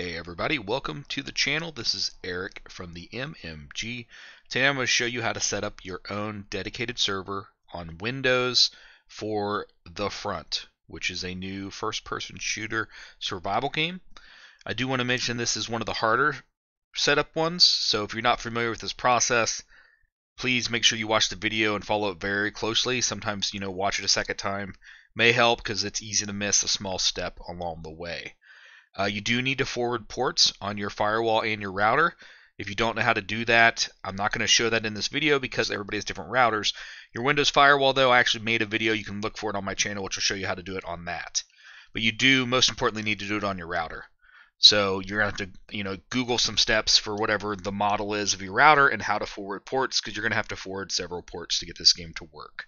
Hey everybody, welcome to the channel. This is Eric from the MMG. Today I'm going to show you how to set up your own dedicated server on Windows for The Front, which is a new first-person shooter survival game. I do want to mention this is one of the harder setup ones, so if you're not familiar with this process, please make sure you watch the video and follow it very closely. Sometimes, you know, watch it a second time may help because it's easy to miss a small step along the way. Uh, you do need to forward ports on your firewall and your router. If you don't know how to do that, I'm not going to show that in this video because everybody has different routers. Your Windows firewall, though, I actually made a video. You can look for it on my channel, which will show you how to do it on that. But you do, most importantly, need to do it on your router. So you're going to have to, you know, Google some steps for whatever the model is of your router and how to forward ports because you're going to have to forward several ports to get this game to work.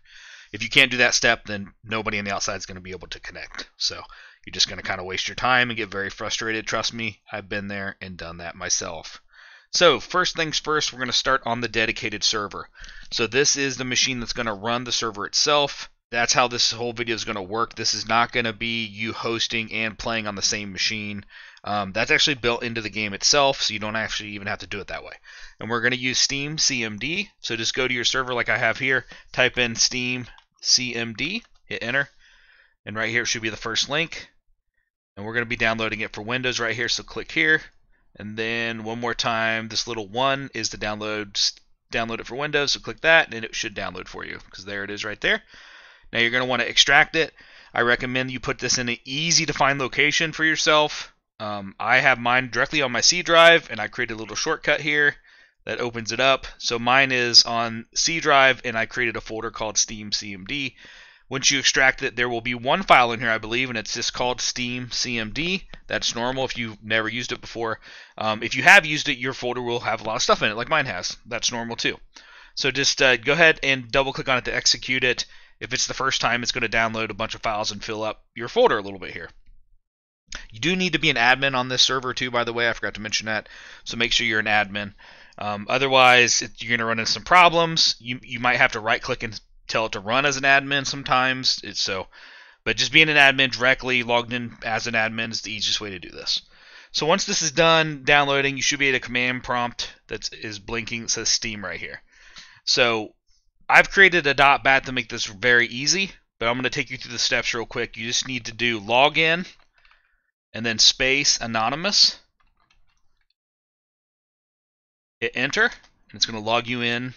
If you can't do that step, then nobody on the outside is going to be able to connect. So you're just going to kind of waste your time and get very frustrated. Trust me, I've been there and done that myself. So first things first, we're going to start on the dedicated server. So this is the machine that's going to run the server itself. That's how this whole video is going to work. This is not going to be you hosting and playing on the same machine. Um, that's actually built into the game itself, so you don't actually even have to do it that way. And we're going to use Steam CMD. So just go to your server like I have here, type in Steam CMD, hit enter, and right here should be the first link. And we're going to be downloading it for Windows right here, so click here. And then one more time, this little one is to download download it for Windows, so click that, and it should download for you, because there it is right there. Now you're going to want to extract it. I recommend you put this in an easy to find location for yourself. Um, I have mine directly on my C drive, and I created a little shortcut here that opens it up. So mine is on C drive, and I created a folder called Steam CMD. Once you extract it, there will be one file in here, I believe, and it's just called Steam CMD. That's normal if you've never used it before. Um, if you have used it, your folder will have a lot of stuff in it, like mine has. That's normal too. So just uh, go ahead and double click on it to execute it. If it's the first time, it's going to download a bunch of files and fill up your folder a little bit here. You do need to be an admin on this server too, by the way. I forgot to mention that. So make sure you're an admin. Um, otherwise, it, you're going to run into some problems. You, you might have to right click and tell it to run as an admin sometimes. It's so, but just being an admin directly logged in as an admin is the easiest way to do this. So once this is done downloading, you should be at a command prompt that is blinking that says Steam right here. So I've created a dot .bat to make this very easy, but I'm going to take you through the steps real quick. You just need to do login and then space anonymous hit enter, and it's going to log you in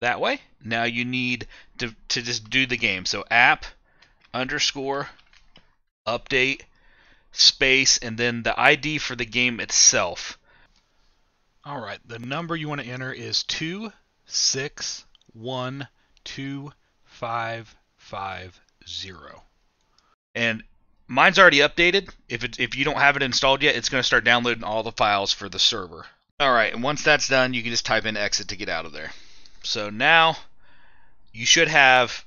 that way. Now you need to, to just do the game. So app underscore update space and then the ID for the game itself. All right, the number you want to enter is two six one two five five zero. And mine's already updated. If it, if you don't have it installed yet, it's going to start downloading all the files for the server. Alright, and once that's done, you can just type in exit to get out of there. So now, you should have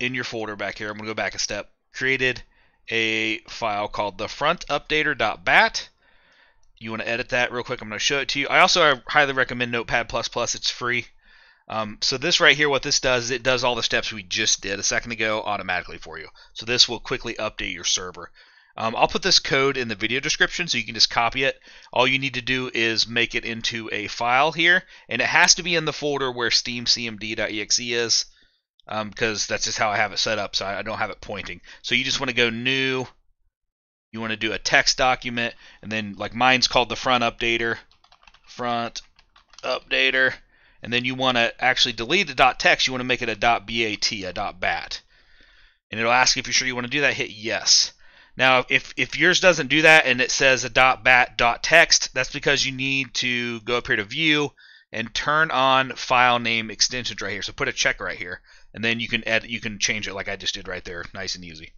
in your folder back here, I'm going to go back a step, created a file called the frontupdater.bat. You want to edit that real quick, I'm going to show it to you. I also highly recommend Notepad++, it's free. Um, so this right here, what this does, it does all the steps we just did a second ago automatically for you. So this will quickly update your server. Um, I'll put this code in the video description so you can just copy it. All you need to do is make it into a file here, and it has to be in the folder where steamcmd.exe is, because um, that's just how I have it set up, so I don't have it pointing. So you just want to go new, you want to do a text document, and then like mine's called the front updater, front updater, and then you want to actually delete the dot .text, you want to make it a dot .bat, a dot .bat. And it'll ask if you're sure you want to do that, hit yes. Now, if, if yours doesn't do that and it says a dot .bat dot .text, that's because you need to go up here to View and turn on file name extensions right here. So put a check right here, and then you can edit, you can change it like I just did right there, nice and easy.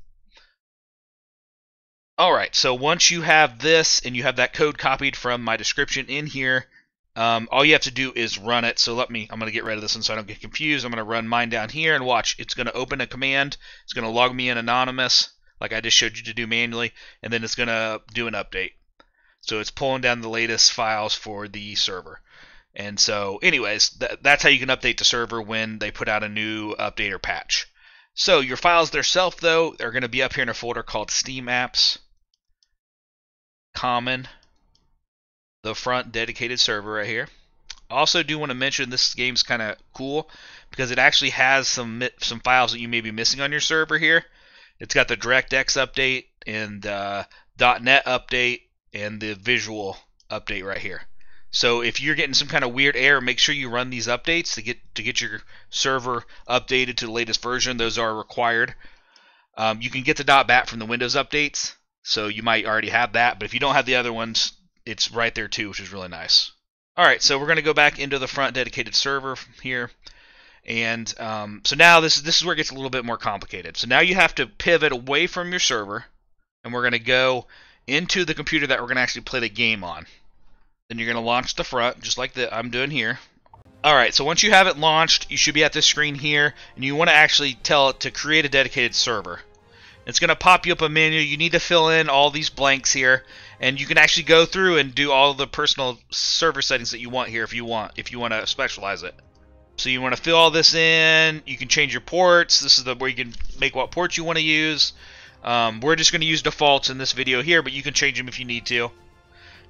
All right, so once you have this and you have that code copied from my description in here, um, all you have to do is run it. So let me, I'm going to get rid of this one so I don't get confused. I'm going to run mine down here and watch. It's going to open a command. It's going to log me in anonymous like I just showed you to do manually, and then it's going to do an update. So it's pulling down the latest files for the server. And so, anyways, th- that's how you can update the server when they put out a new update or patch. So your files themselves, though, are going to be up here in a folder called Steam Apps. common, the front dedicated server right here. Also, do want to mention this game's kind of cool because it actually has some some files that you may be missing on your server here. It's got the DirectX update and .NET update and the visual update right here. So if you're getting some kind of weird error, make sure you run these updates to get to get your server updated to the latest version. Those are required. Um, you can get the .NET from the Windows updates, so you might already have that. But if you don't have the other ones, it's right there too, which is really nice. All right, so we're going to go back into the front dedicated server here. And um, so now this, this is where it gets a little bit more complicated. So now you have to pivot away from your server, and we're going to go into the computer that we're going to actually play the game on. Then you're going to launch the front, just like the, I'm doing here. Alright, so once you have it launched, you should be at this screen here, and you want to actually tell it to create a dedicated server. It's going to pop you up a menu. You need to fill in all these blanks here, and you can actually go through and do all the personal server settings that you want here if you want, if you want to specialize it. So you want to fill all this in. You can change your ports. This is the where you can make what ports you want to use. Um, we're just going to use defaults in this video here, but you can change them if you need to.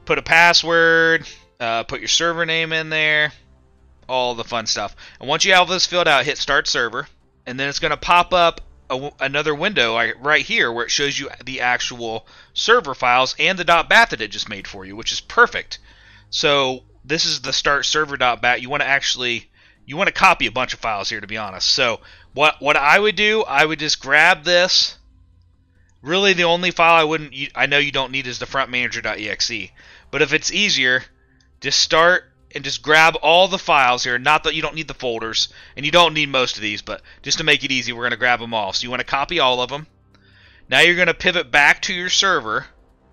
Put a password. Uh, put your server name in there. All the fun stuff. And once you have this filled out, hit Start Server, and then it's going to pop up another window right here where it shows you the actual server files and the .bat that it just made for you, which is perfect. So this is the Start Server.bat. You want to actually you want to copy a bunch of files here to be honest. So what what I would do, I would just grab this. Really the only file I wouldn't I know you don't need is the frontmanager.exe. But if it's easier, just start and just grab all the files here. Not that you don't need the folders, and you don't need most of these, but just to make it easy, we're going to grab them all. So you want to copy all of them. Now you're going to pivot back to your server,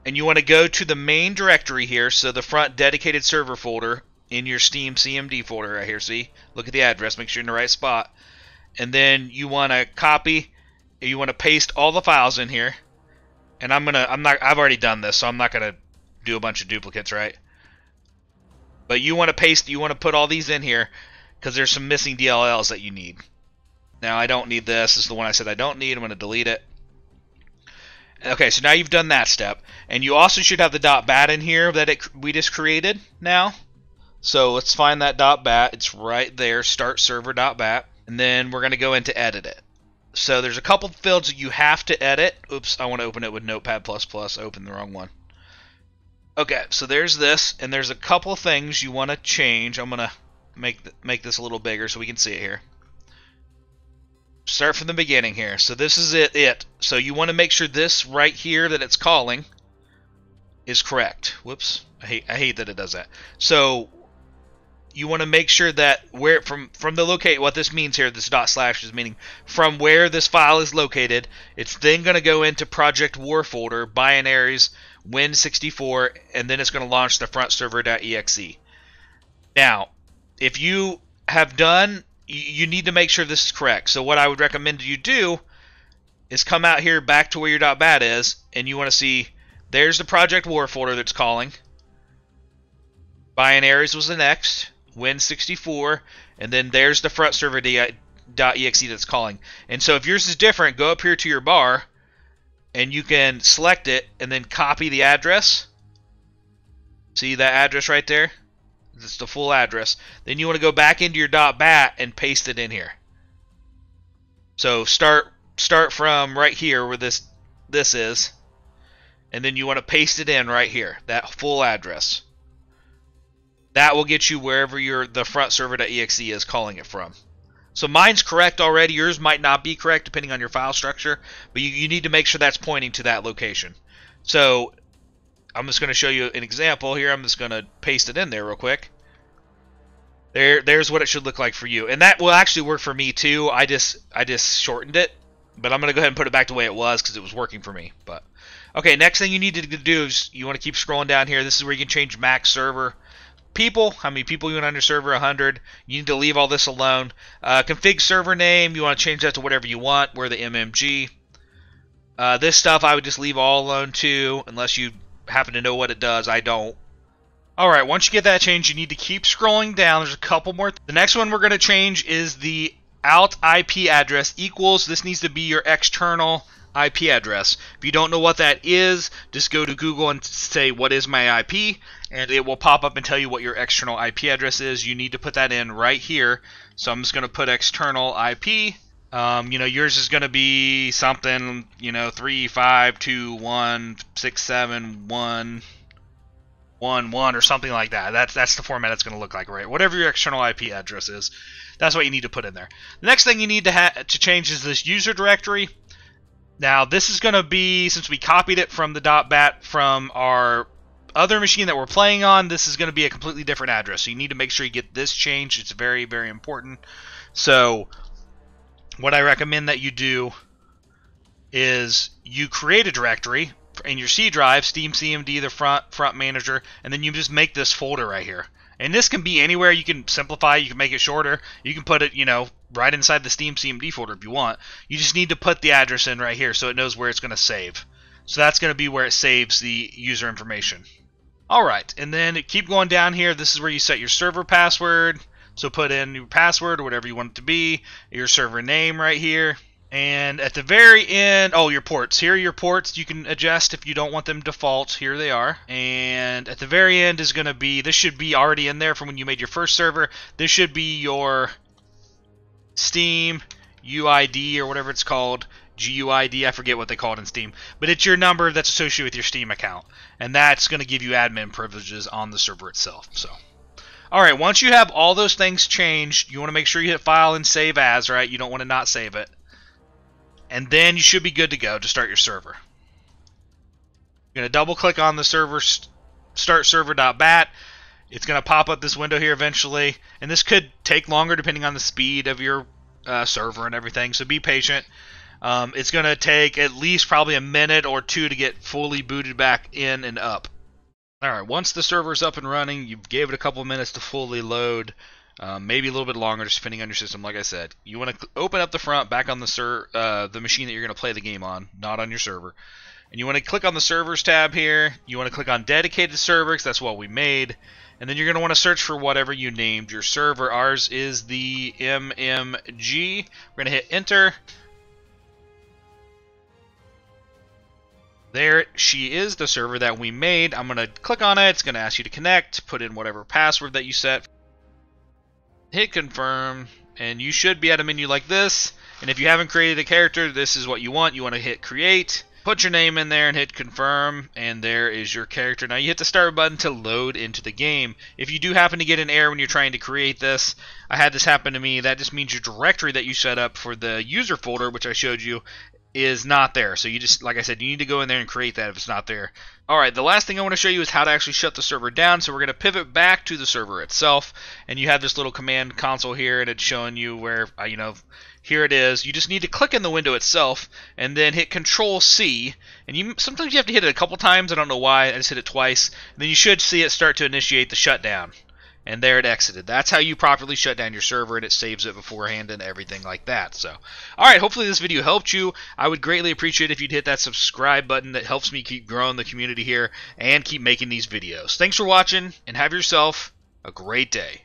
and you want to go to the main directory here, so the front dedicated server folder, in your Steam CMD folder right here. See, look at the address, make sure you're in the right spot, and then you want to copy, you want to paste all the files in here. And I'm gonna, I'm not, I've already done this, so I'm not gonna do a bunch of duplicates, right? But you want to paste, you want to put all these in here because there's some missing DLLs that you need. Now I don't need this. This is the one I said I don't need. I'm going to delete it. Okay, so now you've done that step, and you also should have the dot .bat in here that it, we just created now. So let's find that dot .bat. It's right there, start server dot .bat, And then we're going to go into edit it. So there's a couple fields that you have to edit. Oops, I want to open it with Notepad++. Open the wrong one. Okay, so there's this, and there's a couple things you want to change. I'm going to make make this a little bigger so we can see it here. Start from the beginning here. So this is it. It. So you want to make sure this right here that it's calling is correct. Whoops. I hate I hate that it does that. So you want to make sure that where from from the locate what this means here this dot slash is meaning from where this file is located it's then going to go into project war folder binaries win64 and then it's going to launch the front server.exe now if you have done you need to make sure this is correct. So what i would recommend you do is come out here back to where your .bat is and you want to see there's the project war folder that's calling. Binaries was the next Win64, and then there's the front server.exe that's calling. And so if yours is different, go up here to your bar, and you can select it, and then copy the address. See that address right there? It's the full address. Then you want to go back into your .bat and paste it in here. So start start from right here where this this is, and then you want to paste it in right here, that full address. That will get you wherever your the front server.exe is calling it from. So mine's correct already. Yours might not be correct depending on your file structure, but you, you need to make sure that's pointing to that location. So I'm just going to show you an example here. I'm just going to paste it in there real quick. There, there's what it should look like for you, and that will actually work for me too. I just, I just shortened it, but I'm going to go ahead and put it back the way it was because it was working for me. But okay, next thing you need to do is you want to keep scrolling down here. This is where you can change max server people, how many people you want on your server, 100. You need to leave all this alone. Uh, config server name, you want to change that to whatever you want. We're the MMG. Uh, this stuff I would just leave all alone too, unless you happen to know what it does. I don't. Alright, once you get that changed, you need to keep scrolling down. There's a couple more. the next one we're going to change is the out IP address equals. This needs to be your external IP address. If you don't know what that is, just go to Google and say, What is my IP? And it will pop up and tell you what your external IP address is. You need to put that in right here. So I'm just going to put external IP. Um, you know, yours is going to be something, you know, 3, 5, 2, 1, 6, 7, 1, 1, 1, or something like that. That's, that's the format it's going to look like, right? Whatever your external IP address is, that's what you need to put in there. The next thing you need to, ha- to change is this user directory. Now, this is going to be, since we copied it from the dot .bat from our other machine that we're playing on, this is going to be a completely different address. So you need to make sure you get this changed. It's very, very important. So what I recommend that you do is you create a directory in your C drive, Steam CMD, the front front manager, and then you just make this folder right here. And this can be anywhere. You can simplify. You can make it shorter. You can put it, you know, right inside the Steam CMD folder if you want. You just need to put the address in right here so it knows where it's going to save. So that's going to be where it saves the user information. All right, and then keep going down here. This is where you set your server password. So put in your password or whatever you want it to be, your server name right here. And at the very end, oh, your ports. Here are your ports. You can adjust if you don't want them default. Here they are. And at the very end is going to be, this should be already in there from when you made your first server. This should be your Steam UID or whatever it's called. GUID, I forget what they call it in Steam. But it's your number that's associated with your Steam account. And that's going to give you admin privileges on the server itself. So. Alright, once you have all those things changed, you want to make sure you hit File and Save As, right? You don't want to not save it and then you should be good to go to start your server. You're going to double click on the server start server.bat. It's going to pop up this window here eventually, and this could take longer depending on the speed of your uh, server and everything. So be patient. Um, it's going to take at least probably a minute or two to get fully booted back in and up. All right, once the server's up and running, you gave it a couple minutes to fully load. Um, maybe a little bit longer, just depending on your system. Like I said, you want to open up the front back on the uh, the machine that you're going to play the game on, not on your server. And you want to click on the servers tab here. You want to click on dedicated server because that's what we made. And then you're going to want to search for whatever you named your server. Ours is the MMG. We're going to hit enter. There she is, the server that we made. I'm going to click on it. It's going to ask you to connect, put in whatever password that you set hit confirm, and you should be at a menu like this. And if you haven't created a character, this is what you want. You want to hit create, put your name in there and hit confirm, and there is your character. Now you hit the start button to load into the game. If you do happen to get an error when you're trying to create this, I had this happen to me. That just means your directory that you set up for the user folder, which I showed you, is not there. So you just, like I said, you need to go in there and create that if it's not there. Alright, the last thing I want to show you is how to actually shut the server down. So we're going to pivot back to the server itself. And you have this little command console here and it's showing you where, uh, you know, here it is. You just need to click in the window itself and then hit Control C. And you sometimes you have to hit it a couple times. I don't know why. I just hit it twice. And then you should see it start to initiate the shutdown and there it exited. That's how you properly shut down your server and it saves it beforehand and everything like that. So, alright, hopefully this video helped you. I would greatly appreciate if you'd hit that subscribe button that helps me keep growing the community here and keep making these videos. Thanks for watching and have yourself a great day.